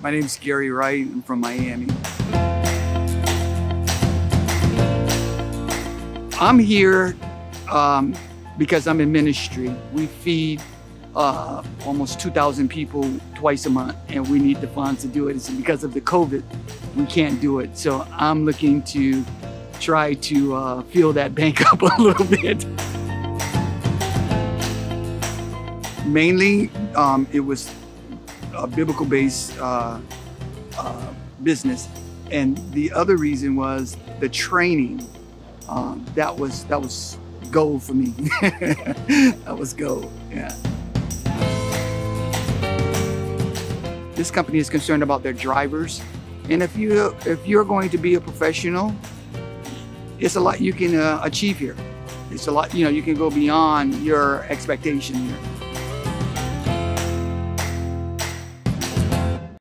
My name's Gary Wright. I'm from Miami. I'm here um, because I'm in ministry. We feed uh, almost 2,000 people twice a month, and we need the funds to do it. It's because of the COVID, we can't do it. So I'm looking to try to uh, fill that bank up a little bit. Mainly, um, it was a biblical-based uh, uh, business, and the other reason was the training. Um, that was that was gold for me. that was gold. Yeah. This company is concerned about their drivers, and if you if you're going to be a professional, it's a lot you can uh, achieve here. It's a lot you know you can go beyond your expectation here.